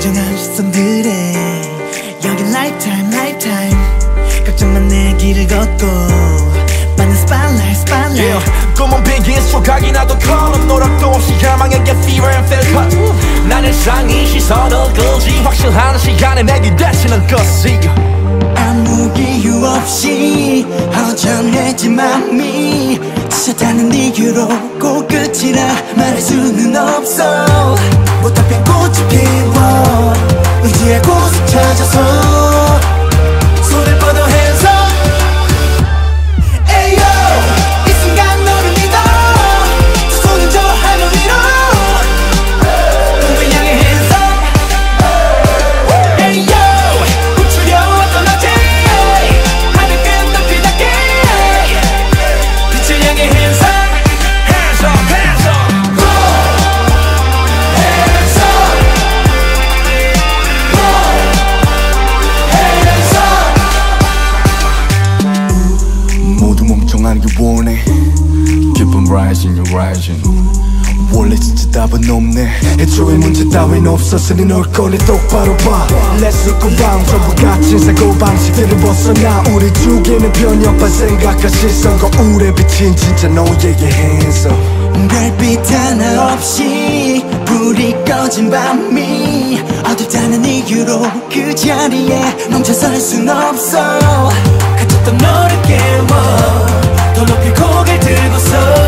공정한 시선들에 여기 lifetime lifetime. 걱정만 내 길을 걷고 받는 spotlight spotlight. Yeah. 꿈은 비긴 소각이 나도 커는 노력도 없이 야망에게 fear and fail cut. 나는 상이 시선을 끌지 확실한 시간에 내기 대신은 것이 아무 이유 없이 허전해진 맘이 지쳤다는 이유로 꼭 끝이라 말할 수는 없어. 의지 원해. On rising, you're rising. 원래 진짜 답은 없네. 애초에 문제 따윈 없었으니 널 꺼내 똑바로 봐. Let's look around 전부 같은 사고방식들을 벗어나. 우리 죽이는 편협한 생각과 시선 거울에 비친 진짜 너에게 hands up 별빛 하나 없이 불이 꺼진 밤이 어둡다는 이유로 그 자리에 멈춰설 순 없어. 갇혔던 너를 깨워 서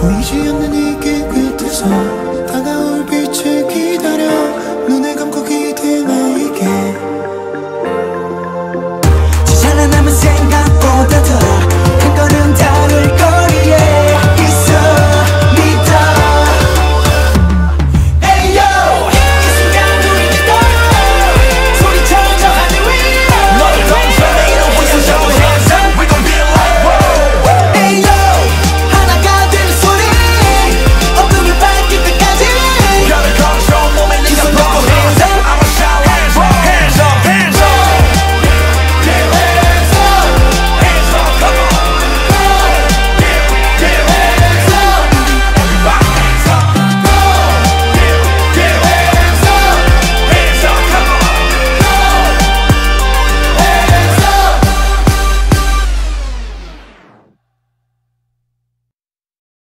보이지 않는 이게 그 곁에서